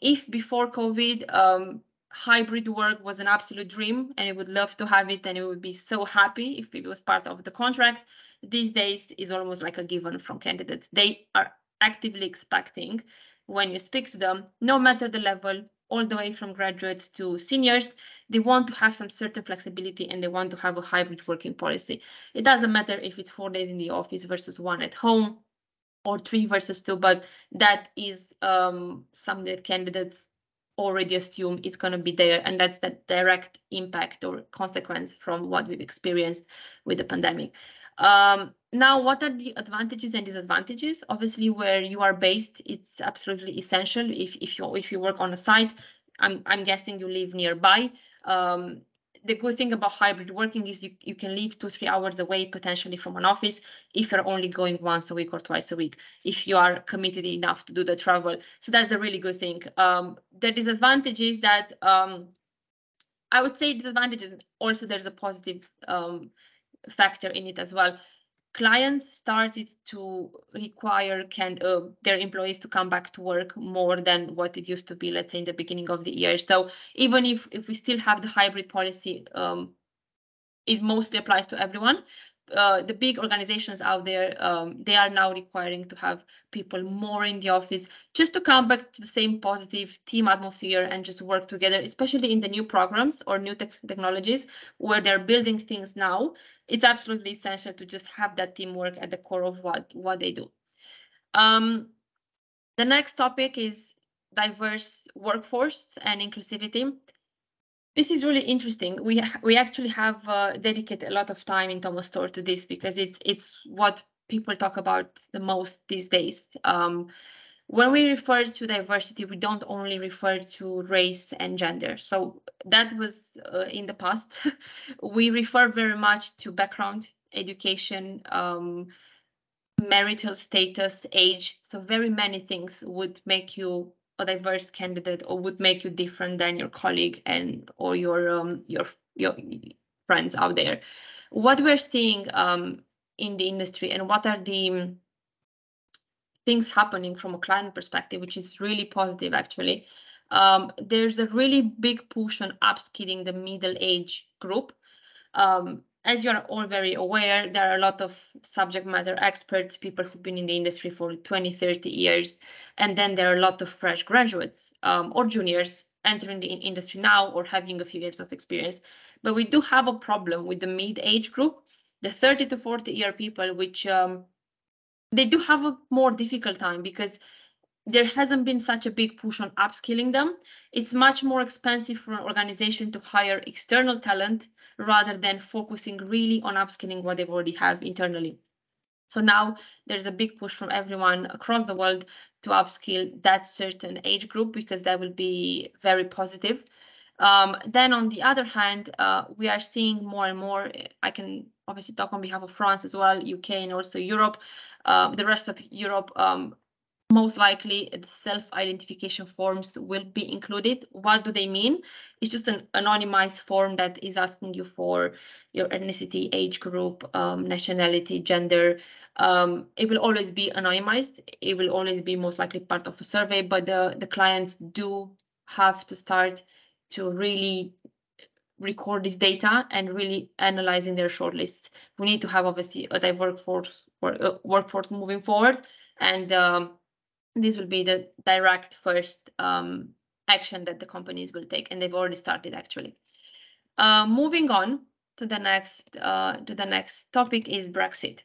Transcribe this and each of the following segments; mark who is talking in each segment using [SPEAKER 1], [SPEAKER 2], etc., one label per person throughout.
[SPEAKER 1] If before COVID, um, hybrid work was an absolute dream and it would love to have it and it would be so happy if it was part of the contract, these days is almost like a given from candidates. They are actively expecting when you speak to them, no matter the level, all the way from graduates to seniors, they want to have some certain flexibility and they want to have a hybrid working policy. It doesn't matter if it's four days in the office versus one at home or three versus two, but that is um, something that candidates already assume it's going to be there and that's the direct impact or consequence from what we've experienced with the pandemic um, now, what are the advantages and disadvantages? Obviously, where you are based, it's absolutely essential. If if you if you work on a site, I'm I'm guessing you live nearby. Um, the good thing about hybrid working is you, you can live two, three hours away potentially from an office if you're only going once a week or twice a week, if you are committed enough to do the travel. So that's a really good thing. Um, the disadvantage is that um, I would say disadvantage, also there's a positive um, factor in it as well. Clients started to require can uh, their employees to come back to work more than what it used to be, let's say in the beginning of the year. So even if if we still have the hybrid policy, um, it mostly applies to everyone uh, the big organizations out there, um, they are now requiring to have people more in the office just to come back to the same positive team atmosphere and just work together, especially in the new programs or new te technologies where they're building things now. It's absolutely essential to just have that teamwork at the core of what, what they do. Um, the next topic is diverse workforce and inclusivity. This is really interesting. We we actually have uh, dedicated a lot of time in Thomas Store to this because it's it's what people talk about the most these days. Um, when we refer to diversity, we don't only refer to race and gender. So that was uh, in the past. we refer very much to background, education, um, marital status, age. So very many things would make you a diverse candidate or would make you different than your colleague and or your um, your your friends out there. What we're seeing um, in the industry and what are the um, things happening from a client perspective, which is really positive actually. Um, there's a really big push on upskilling the middle age group. Um, as you are all very aware, there are a lot of subject matter experts, people who've been in the industry for 20, 30 years, and then there are a lot of fresh graduates um, or juniors entering the industry now or having a few years of experience. But we do have a problem with the mid-age group, the 30 to 40 year people, which um, they do have a more difficult time because there hasn't been such a big push on upskilling them. It's much more expensive for an organization to hire external talent rather than focusing really on upskilling what they already have internally. So now there's a big push from everyone across the world to upskill that certain age group because that will be very positive. Um, then on the other hand, uh, we are seeing more and more, I can obviously talk on behalf of France as well, UK and also Europe, uh, the rest of Europe, um, most likely the self-identification forms will be included. What do they mean? It's just an anonymized form that is asking you for your ethnicity, age group, um, nationality, gender. Um, it will always be anonymized. It will always be most likely part of a survey, but the, the clients do have to start to really record this data and really analyzing their shortlists. We need to have obviously a diverse workforce, uh, workforce moving forward and um, this will be the direct first um, action that the companies will take, and they've already started actually. Uh, moving on to the next uh, to the next topic is Brexit.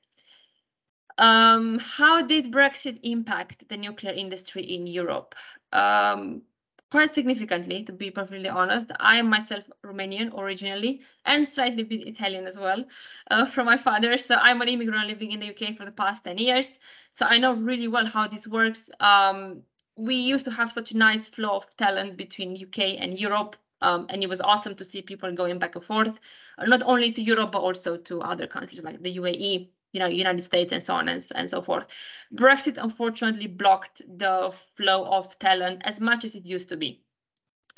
[SPEAKER 1] Um, how did Brexit impact the nuclear industry in Europe? Um, quite significantly, to be perfectly honest. I am myself Romanian originally and slightly bit Italian as well uh, from my father. So I'm an immigrant living in the UK for the past 10 years. So I know really well how this works. Um, we used to have such a nice flow of talent between UK and Europe. Um, and it was awesome to see people going back and forth, uh, not only to Europe, but also to other countries like the UAE you know, United States and so on and, and so forth. Brexit unfortunately blocked the flow of talent as much as it used to be.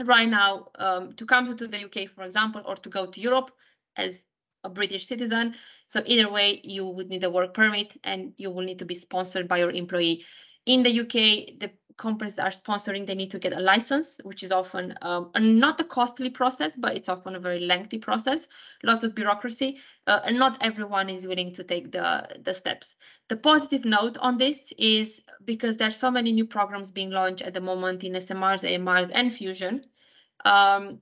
[SPEAKER 1] Right now, um, to come to the UK, for example, or to go to Europe as a British citizen, so either way, you would need a work permit and you will need to be sponsored by your employee. In the UK, the companies that are sponsoring, they need to get a license, which is often um, not a costly process, but it's often a very lengthy process, lots of bureaucracy, uh, and not everyone is willing to take the, the steps. The positive note on this is because there's so many new programs being launched at the moment in SMRs, AMRs, and Fusion, um,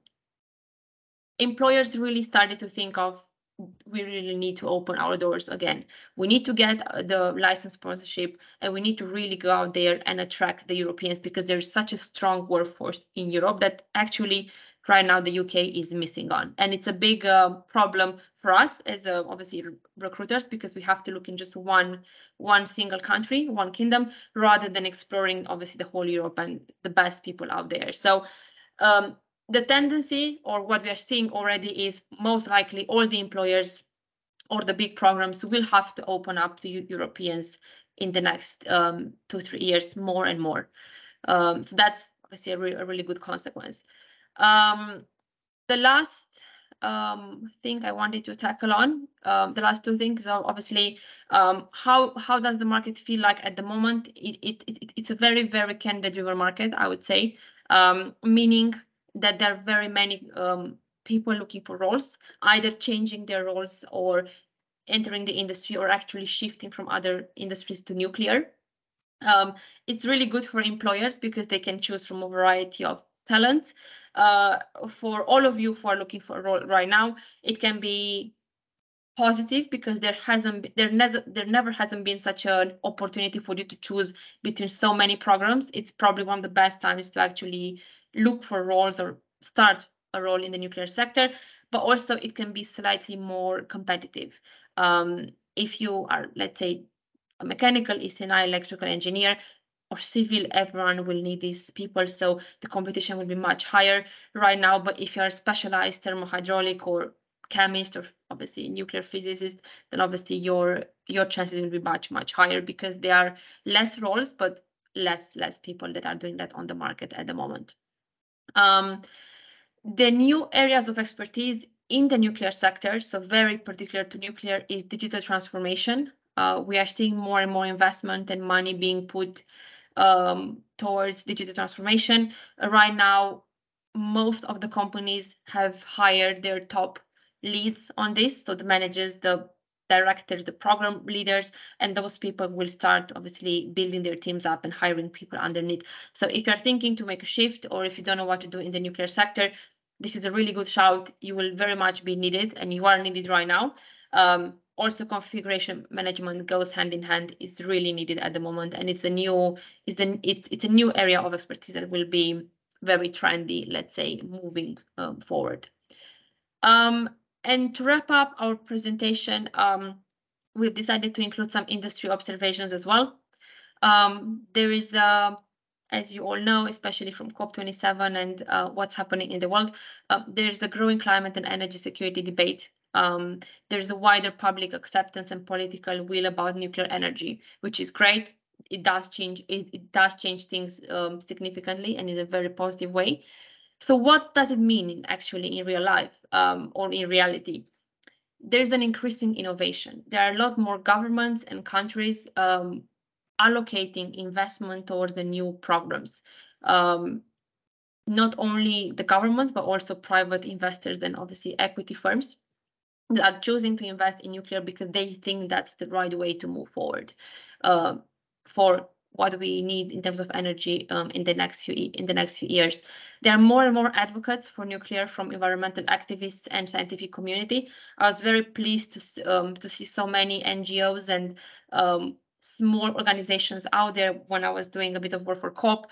[SPEAKER 1] employers really started to think of we really need to open our doors again. We need to get uh, the license sponsorship and we need to really go out there and attract the Europeans because there's such a strong workforce in Europe that actually right now the UK is missing on. And it's a big uh, problem for us as uh, obviously recruiters because we have to look in just one one single country, one kingdom, rather than exploring obviously the whole Europe and the best people out there. So um, the tendency or what we are seeing already is most likely all the employers or the big programs will have to open up to Europeans in the next um, two, three years more and more. Um, so that's obviously a, re a, really good consequence. Um, the last um, thing I wanted to tackle on, um, the last two things are obviously um, how how does the market feel like at the moment? It, it, it it's a very, very candidate-driven market, I would say, meaning that there are very many um, people looking for roles, either changing their roles or entering the industry or actually shifting from other industries to nuclear. Um, it's really good for employers because they can choose from a variety of talents. Uh, for all of you who are looking for a role right now, it can be positive because there hasn't there never there never hasn't been such an opportunity for you to choose between so many programs. It's probably one of the best times to actually look for roles or start a role in the nuclear sector, but also it can be slightly more competitive. Um, if you are, let's say, a mechanical, EC&I, electrical engineer, or civil, everyone will need these people, so the competition will be much higher right now. But if you are specialized thermohydraulic or chemist or obviously nuclear physicist, then obviously your your chances will be much much higher because there are less roles, but less less people that are doing that on the market at the moment. Um, the new areas of expertise in the nuclear sector, so very particular to nuclear, is digital transformation. Uh, we are seeing more and more investment and money being put um, towards digital transformation. Right now, most of the companies have hired their top leads on this, so the managers, the directors, the program leaders, and those people will start obviously building their teams up and hiring people underneath. So if you're thinking to make a shift or if you don't know what to do in the nuclear sector, this is a really good shout. You will very much be needed and you are needed right now. Um, also configuration management goes hand in hand. It's really needed at the moment and it's a new it's an it's it's a new area of expertise that will be very trendy, let's say, moving um, forward. Um, and to wrap up our presentation, um, we've decided to include some industry observations as well. Um, there is, uh, as you all know, especially from COP27 and uh, what's happening in the world, uh, there's a growing climate and energy security debate. Um, there's a wider public acceptance and political will about nuclear energy, which is great. It does change. It, it does change things um, significantly and in a very positive way. So what does it mean actually in real life um, or in reality? There's an increasing innovation. There are a lot more governments and countries um, allocating investment towards the new programs. Um, not only the governments, but also private investors and obviously equity firms that are choosing to invest in nuclear because they think that's the right way to move forward uh, for what we need in terms of energy um, in the next few in the next few years. There are more and more advocates for nuclear from environmental activists and scientific community. I was very pleased to um, to see so many NGOs and um, small organizations out there when I was doing a bit of work for COP.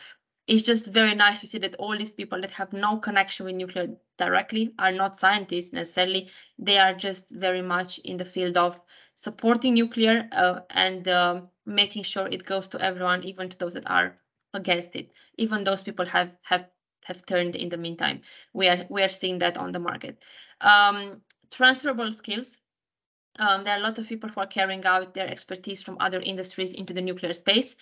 [SPEAKER 1] It's just very nice to see that all these people that have no connection with nuclear directly are not scientists necessarily. They are just very much in the field of supporting nuclear uh, and um, making sure it goes to everyone, even to those that are against it. Even those people have have have turned in the meantime. We are we are seeing that on the market. Um, transferable skills. Um, there are a lot of people who are carrying out their expertise from other industries into the nuclear space.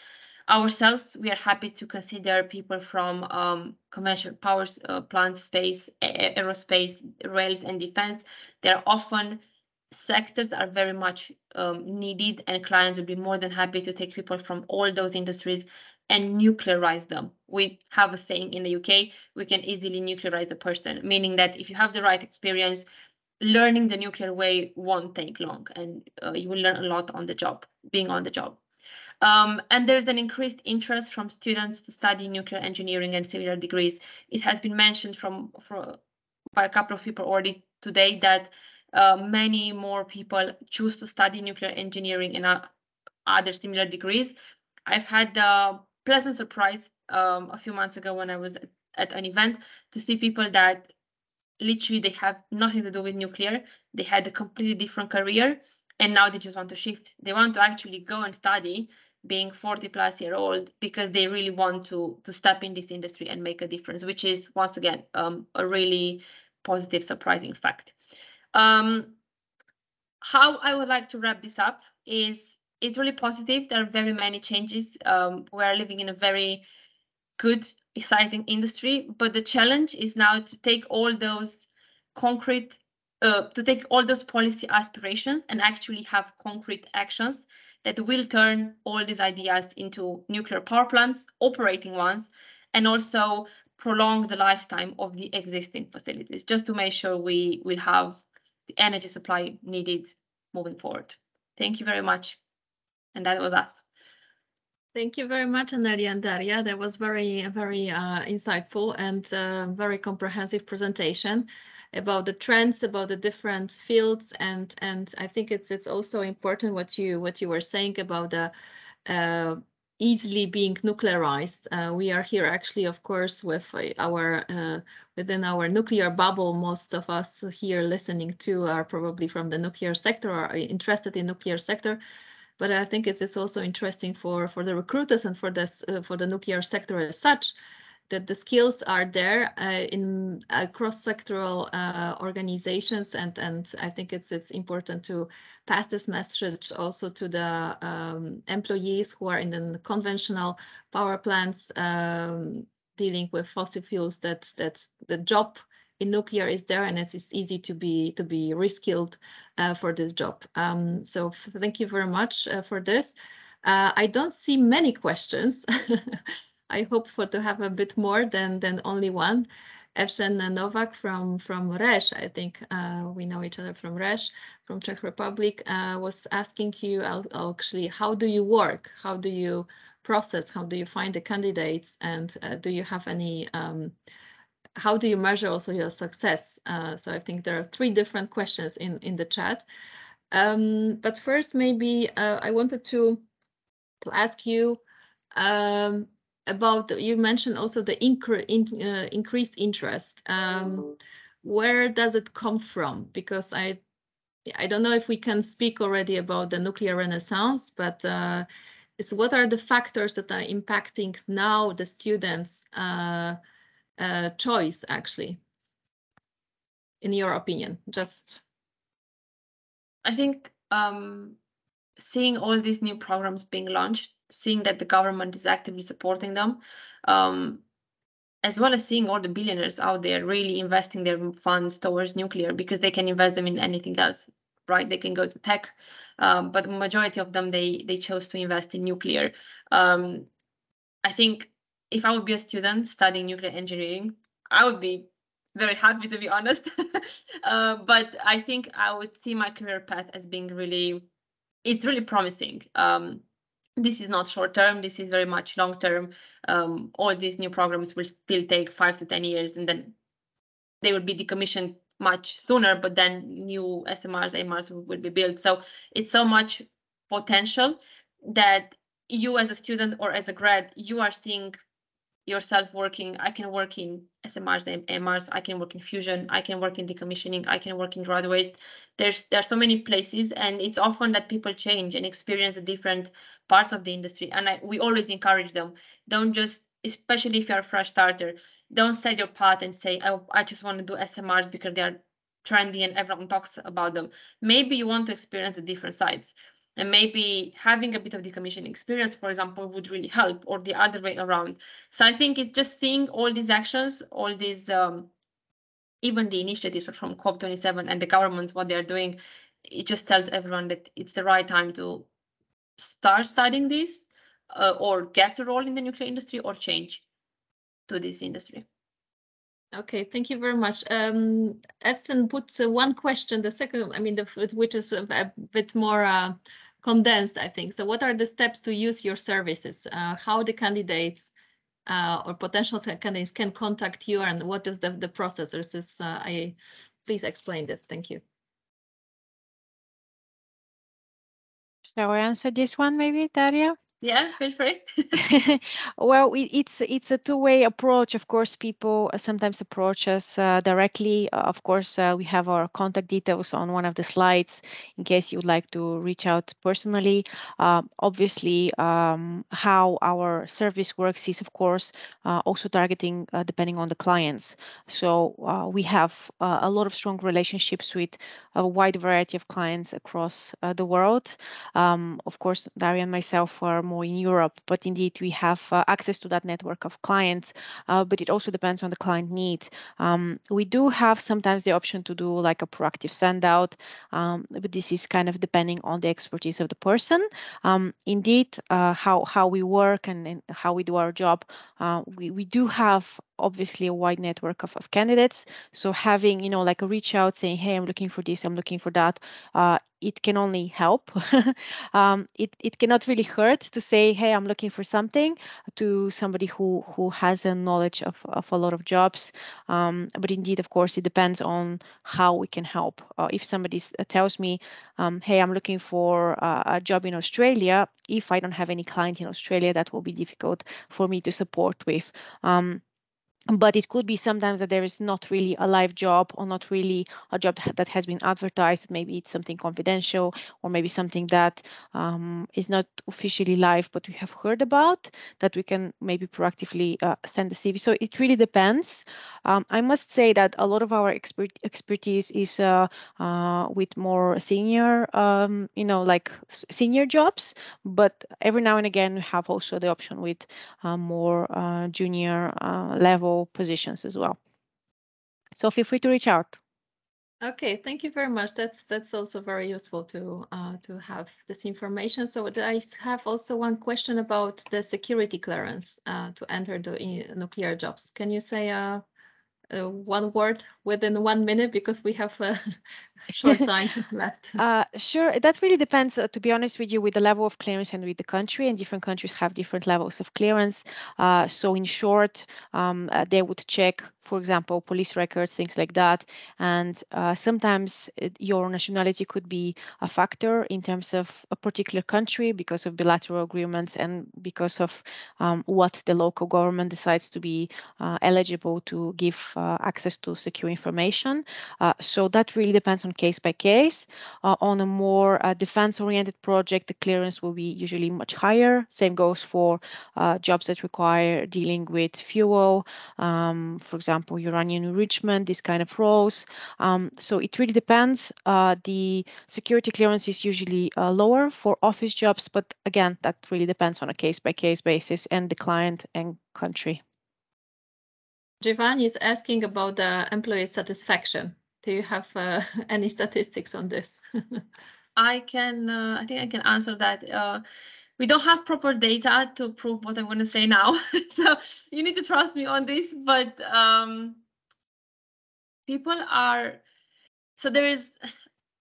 [SPEAKER 1] Ourselves, we are happy to consider people from um, conventional power uh, plant space, aerospace, rails, and defense. They're often sectors are very much um, needed and clients will be more than happy to take people from all those industries and nuclearize them. We have a saying in the UK, we can easily nuclearize the person, meaning that if you have the right experience, learning the nuclear way won't take long and uh, you will learn a lot on the job, being on the job. Um, and there's an increased interest from students to study nuclear engineering and similar degrees. It has been mentioned from, from by a couple of people already today that uh, many more people choose to study nuclear engineering and uh, other similar degrees. I've had the pleasant surprise um, a few months ago when I was at an event to see people that literally they have nothing to do with nuclear. They had a completely different career and now they just want to shift. They want to actually go and study being 40 plus year old because they really want to to step in this industry and make a difference, which is once again um, a really positive, surprising fact. Um, how I would like to wrap this up is it's really positive. There are very many changes. Um, we are living in a very good, exciting industry, but the challenge is now to take all those concrete, uh, to take all those policy aspirations and actually have concrete actions that will turn all these ideas into nuclear power plants, operating ones, and also prolong the lifetime of the existing facilities, just to make sure we will have the energy supply needed moving forward. Thank you very much. And that was us.
[SPEAKER 2] Thank you very much, Anelia and Daria. That was very, very uh, insightful and uh, very comprehensive presentation about the trends, about the different fields, and and I think it's it's also important what you what you were saying about the uh, easily being nuclearized. Uh, we are here actually, of course, with our uh, within our nuclear bubble. Most of us here listening to are probably from the nuclear sector or interested in nuclear sector. But I think it is also interesting for for the recruiters and for this uh, for the nuclear sector as such that the skills are there uh, in uh, cross-sectoral uh, organizations and and I think it's it's important to pass this message also to the um, employees who are in the conventional power plants um, dealing with fossil fuels that that the job in nuclear is there and it's, it's easy to be to be reskilled uh, for this job. Um, so thank you very much uh, for this. Uh, I don't see many questions. I hope for to have a bit more than than only one. Evgen Novak from from Rez, I think uh, we know each other from Rez, from Czech Republic, uh, was asking you actually how do you work? How do you process? How do you find the candidates? And uh, do you have any? Um, how do you measure also your success? Uh, so I think there are three different questions in in the chat. Um, but first, maybe uh, I wanted to to ask you. Um, about you mentioned also the incre in, uh, increased interest. Um, where does it come from? Because I I don't know if we can speak already about the nuclear renaissance, but uh, is what are the factors that are impacting now the students' uh, uh, choice actually, in your opinion? Just.
[SPEAKER 1] I think um, seeing all these new programs being launched seeing that the government is actively supporting them, um, as well as seeing all the billionaires out there really investing their funds towards nuclear because they can invest them in anything else, right? They can go to tech, um, but the majority of them they they chose to invest in nuclear. Um, I think if I would be a student studying nuclear engineering, I would be very happy to be honest. uh, but I think I would see my career path as being really, it's really promising. Um, this is not short term this is very much long term. Um, all these new programs will still take five to ten years and then they will be decommissioned much sooner but then new smrs amrs will be built. So it's so much potential that you as a student or as a grad you are seeing yourself working i can work in smrs and mrs i can work in fusion i can work in decommissioning i can work in dry waste. There's there are so many places and it's often that people change and experience the different parts of the industry and I, we always encourage them. Don't just especially if you're a fresh starter don't set your path and say I, I just want to do smrs because they are trendy and everyone talks about them. Maybe you want to experience the different sides and maybe having a bit of decommissioning experience, for example, would really help, or the other way around. So I think it's just seeing all these actions, all these, um, even the initiatives from COP27 and the governments, what they're doing, it just tells everyone that it's the right time to start studying this uh, or get a role in the nuclear industry or change to this industry.
[SPEAKER 2] Okay, thank you very much. Um, Efsen puts uh, one question, the second, I mean, the, which is a, bit more uh, condensed, I think. So what are the steps to use your services? Uh, how the candidates uh, or potential candidates can contact you and what is the, the process? This is, uh, I, please explain this. Thank you.
[SPEAKER 3] Shall I answer this one maybe, Daria?
[SPEAKER 1] Yeah, feel free.
[SPEAKER 3] well, it's it's a two-way approach. Of course, people uh, sometimes approach us uh, directly. Uh, of course, uh, we have our contact details on one of the slides in case you would like to reach out personally. Um, obviously, um, how our service works is, of course, uh, also targeting uh, depending on the clients. So we have a lot of strong relationships with a wide variety of clients across the world. Um, of course, Daria and myself are more in Europe, but indeed we have uh, access to that network of clients, uh, but it also depends on the client need. Um, we do have sometimes the option to do like a proactive send out, um, but this is kind of depending on the expertise of the person. Um, indeed, uh, how, how we work and, and, how we do our job, uh, we, we do have obviously a wide network of, of candidates. So having, you know, like a reach out saying, hey, I'm looking for this, I'm looking for that, uh, it can only help. um, it, it cannot really hurt to say, hey, I'm looking for something to somebody who, who has a knowledge of, of a lot of jobs. Um, but indeed, of course, it depends on how we can help. Uh, if somebody uh, tells me, um, hey, I'm looking for uh, a job in Australia, if I don't have any client in Australia, that will be difficult for me to support with. But it could be sometimes that there is not really a live job or not really a job that has been advertised. Maybe it's something confidential or maybe something that um, is not officially live but we have heard about that we can maybe proactively uh, send the cv so it really depends. Um, i must say that a lot of our expert expertise is uh, uh, with more senior um, you know like senior jobs but every now and again we have also the option with uh, more uh, junior uh, positions as well. So feel free to reach out.
[SPEAKER 2] Okay, thank you very much. That's that's also very useful to uh, to have this information. So I have also one question about the security clearance uh, to enter the nuclear jobs. Can you say uh, uh, one word within one minute because we have a short time left.
[SPEAKER 3] Uh, sure, that really depends, uh, to be honest with you, with the level of clearance and with the country, and different countries have different levels of clearance. Uh, so in short, um, uh, they would check, for example, police records, things like that. And uh, sometimes it, your nationality could be a factor in terms of a particular country because of bilateral agreements and because of um, what the local government decides to be eligible to give access to secure information. so that really depends on case by case. Uh, on a more uh, defense-oriented project, the clearance will be usually much higher. Same goes for uh, jobs that require dealing with fuel, um, for example, uranium enrichment, these kind of roles. Um, so it really depends. Uh, the security clearance is usually uh, lower for office jobs, but again, that really depends on a case-by-case -case basis and the client and country.
[SPEAKER 2] Giovanni is asking about the employee satisfaction do you have uh, any statistics on this?
[SPEAKER 1] I can, uh, I think I can answer that. Uh, we don't have proper data to prove what I want to say now. so you need to trust me on this, but um, people are, so there is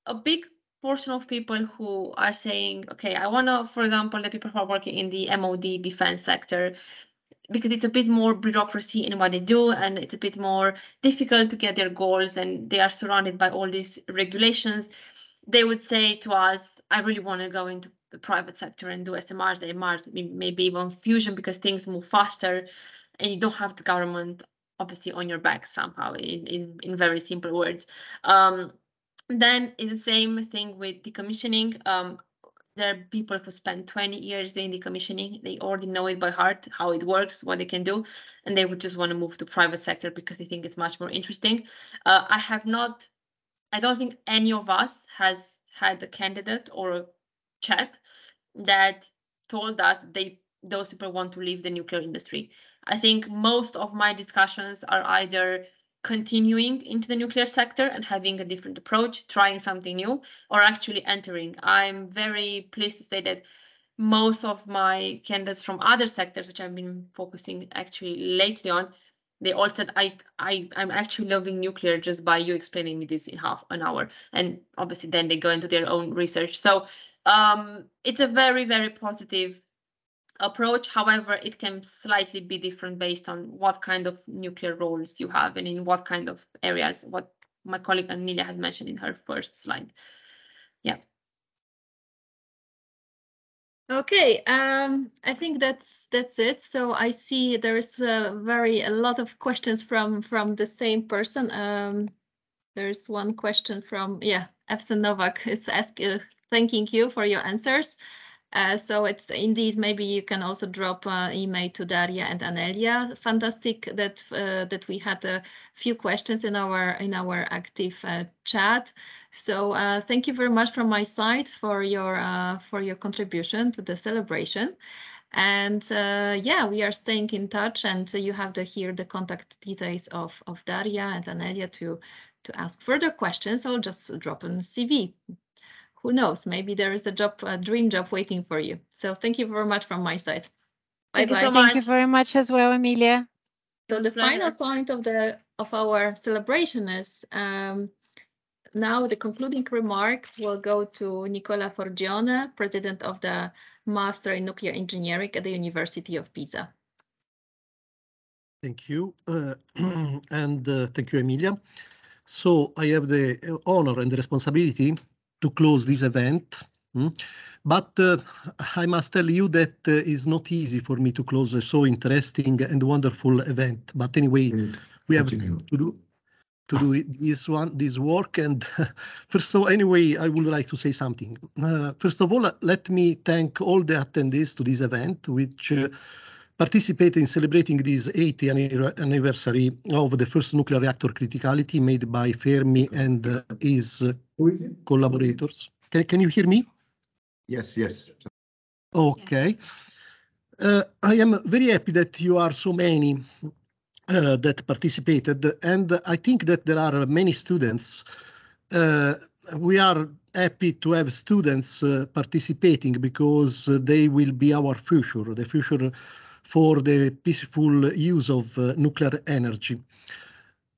[SPEAKER 1] a big portion of people who are saying, okay, I want to, for example, the people who are working in the MOD defense sector, because it's a bit more bureaucracy in what they do and it's a bit more difficult to get their goals and they are surrounded by all these regulations. They would say to us i really want to go into the private sector and do smrs amrs maybe even fusion because things move faster and you don't have the government obviously on your back somehow in, in, in very simple words. Um, then it's the same thing with decommissioning. Um, there are people who spend 20 years doing decommissioning. They already know it by heart, how it works, what they can do, and they would just want to move to private sector because they think it's much more interesting. Uh, I have not, I don't think any of us has had a candidate or a chat that told us they those people want to leave the nuclear industry. I think most of my discussions are either continuing into the nuclear sector and having a different approach, trying something new, or actually entering. I'm very pleased to say that most of my candidates from other sectors, which I've been focusing actually lately on, they all said I I I'm actually loving nuclear just by you explaining me this in half an hour. And obviously then they go into their own research. So um, it's a very, very positive approach. However, it can slightly be different based on what kind of nuclear roles you have and in what kind of areas, what my colleague Anelia has mentioned in her first slide. Yeah.
[SPEAKER 2] Okay, um, I think that's that's it. So I see there is a very a lot of questions from from the same person. Um, there's one question from yeah, Efsen Novak is asking, thanking you for your answers. Uh, so it's indeed maybe you can also drop an email to Daria and Anelia. Fantastic that uh, that we had a few questions in our in our active uh, chat. So uh, thank you very much from my side for your uh, for your contribution to the celebration. And yeah, we are staying in touch, and you have the here the contact details of of Daria and Anelia to to ask further questions or just drop a CV who knows, maybe there is a job, a dream job waiting for you. So thank you very much from my side.
[SPEAKER 1] Thank you
[SPEAKER 2] Bye-bye.
[SPEAKER 1] so
[SPEAKER 3] Thank you very much as well, Emilia.
[SPEAKER 2] So the
[SPEAKER 1] was a pleasure.
[SPEAKER 2] final point of the of our celebration is um, now the concluding remarks will go to Nicola Forgione, president of the Master in Nuclear Engineering at the University of Pisa.
[SPEAKER 4] Thank you. Uh, and uh, thank you, Emilia. So I have the uh, honor and the responsibility to close this event. mm. But uh, I must tell you that uh, it's not easy for me to close a so interesting and wonderful event. But anyway, we have to do to do this one, this work. And first of all, anyway, I would like to say something. Uh, first of all, let me thank all the attendees to this event, which uh, participate in celebrating this 80th anniversary of the first nuclear reactor criticality made by Fermi and uh, his uh, collaborators. Can, can you hear me?
[SPEAKER 5] Yes, yes.
[SPEAKER 4] Okay. Uh, I am very happy that you are so many uh, that participated, and I think that there are many students. Uh, we are happy to have students uh, participating because they will be our future, the future for the peaceful use of uh, nuclear energy.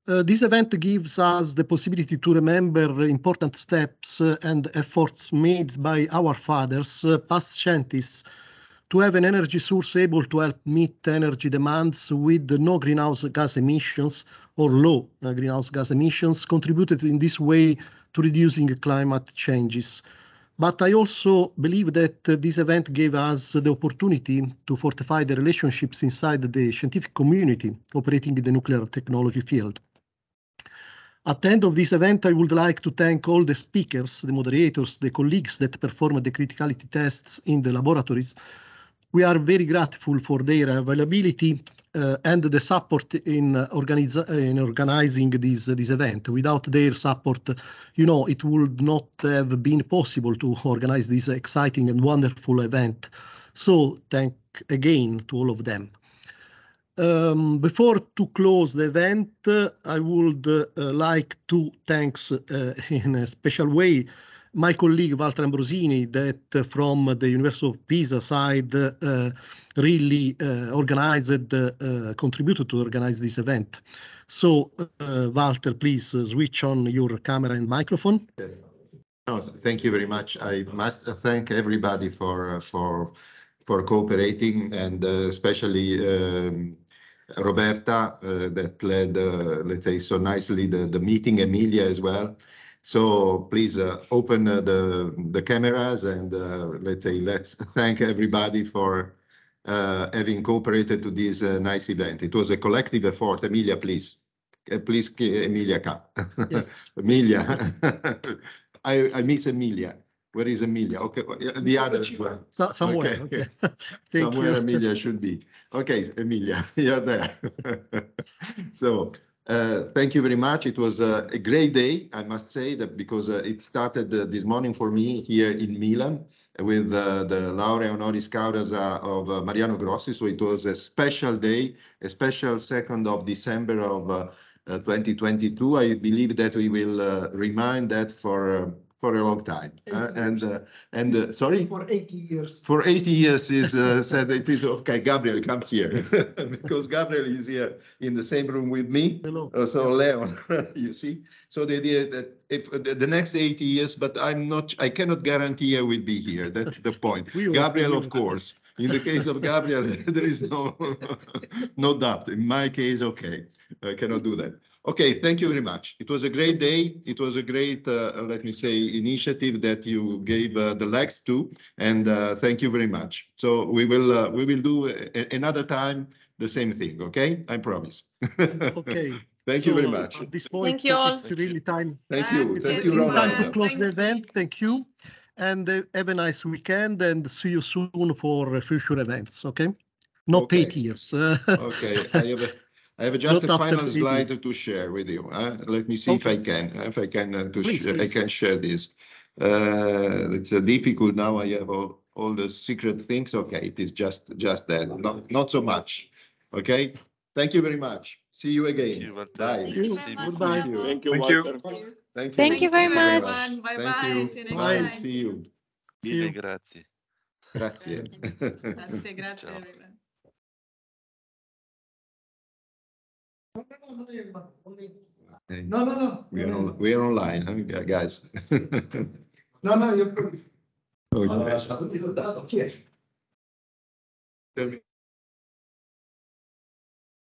[SPEAKER 4] Uh, this event gives us the possibility to remember important steps and efforts made by our fathers, uh, past scientists, to have an energy source able to help meet energy demands with no greenhouse gas emissions or low uh, greenhouse gas emissions, contributed in this way to reducing climate changes. But I also believe that uh, this event gave us the opportunity to fortify the relationships inside the scientific community operating in the nuclear technology field. At the end of this event, I would like to thank all the speakers, the moderators, the colleagues that performed the criticality tests in the laboratories. We are very grateful for their availability uh, and the support in, uh, in organizing this, this event. Without their support, you know, it would not have been possible to organize this exciting and wonderful event. So thank again to all of them. Um, before to close the event, uh, I would uh, like to thanks uh, in a special way my colleague Walter Ambrosini that uh, from the University of Pisa side uh, really uh, organized, contributed to organize this event. So Walter, please switch on your camera and microphone.
[SPEAKER 5] No, thank you very much. I must thank everybody for, for, for cooperating and uh, especially um, Roberta uh, that led, uh, let's say, so nicely the, the meeting, Emilia as well. So please uh, open uh, the, the cameras and uh, let's say, let's thank everybody for uh, having cooperated to this uh, nice event. It was a collective effort. Emilia, please. Please, Emilia, come.
[SPEAKER 4] Yes.
[SPEAKER 5] Emilia. I, I miss Emilia. Where is Emilia? Okay, the other one.
[SPEAKER 4] So, somewhere.
[SPEAKER 5] Okay.
[SPEAKER 4] Okay. Thank
[SPEAKER 5] Somewhere
[SPEAKER 4] you.
[SPEAKER 5] Emilia should be. Okay, Emilia, you're there. So, uh, thank you very much. It was uh, a great day, I must say that because uh, it started uh, this morning for me here in Milan with uh, the laurea honoris causa of uh, Mariano Grossi. So it was a special day, a special second of December of uh, uh, 2022. I believe that we will remind that for, for a long time. Uh, And, uh, and, uh, sorry?
[SPEAKER 4] For 80 years.
[SPEAKER 5] For 80 years is uh, said it is, okay, Gabriel, come here. Because Gabriel is here in the same room with me.
[SPEAKER 4] Hello.
[SPEAKER 5] Uh, So Leon, you see, so the idea that if uh, the, the next 80 years, but I'm not, I cannot guarantee I will be here. That's the point. Gabriel, of course. In the case of Gabriel, there is no, no doubt. In my case, okay, I cannot do that. Okay, thank you very much. It was a great day. It was a great, uh, let me say, initiative that you gave uh, the legs to, and uh, thank you very much. So we will, uh, we will do another time the same thing, okay? I promise.
[SPEAKER 4] Okay.
[SPEAKER 5] Thank you very much.
[SPEAKER 4] At this point,
[SPEAKER 1] Thank you all.
[SPEAKER 4] it's really time.
[SPEAKER 5] Thank you.
[SPEAKER 6] Grazie,
[SPEAKER 5] Thank you,
[SPEAKER 4] It's time to close the
[SPEAKER 6] Thank you.
[SPEAKER 4] event. Thank you. And uh, have a nice weekend and see you soon for uh, future events, okay? Not
[SPEAKER 5] Okay.
[SPEAKER 4] eight years. uh,
[SPEAKER 5] Okay, I have, a- I have just a
[SPEAKER 4] Not after
[SPEAKER 5] final slide
[SPEAKER 4] years.
[SPEAKER 5] to share with you. huh? Let me see if I can, if I can, uh, to,
[SPEAKER 4] Please,
[SPEAKER 5] share- I can share this. Uh, It's uh, difficult now. I have all, all the secret things. Okay, it is just, just that, not, not so much. Okay, thank you very much. See you again.
[SPEAKER 7] you,
[SPEAKER 5] Bye.
[SPEAKER 2] Thank you
[SPEAKER 4] you.
[SPEAKER 2] very much.
[SPEAKER 4] Goodbye.
[SPEAKER 5] Thank
[SPEAKER 8] you,
[SPEAKER 2] Thank you.
[SPEAKER 5] Thank you.
[SPEAKER 3] Thank you very much.
[SPEAKER 6] everyone. Bye
[SPEAKER 5] Thank
[SPEAKER 6] bye.
[SPEAKER 5] you.
[SPEAKER 6] See you next
[SPEAKER 4] Bye.
[SPEAKER 6] time.
[SPEAKER 5] See you.
[SPEAKER 4] See
[SPEAKER 7] Mille
[SPEAKER 4] you.
[SPEAKER 7] grazie.
[SPEAKER 5] Grazie.
[SPEAKER 6] Grazie, grazie
[SPEAKER 5] No, no, no. We are, on- we are online, huh, gu- guys.
[SPEAKER 4] No, no, you're.
[SPEAKER 5] Oh, okay.
[SPEAKER 4] Chi è?
[SPEAKER 5] Tell me.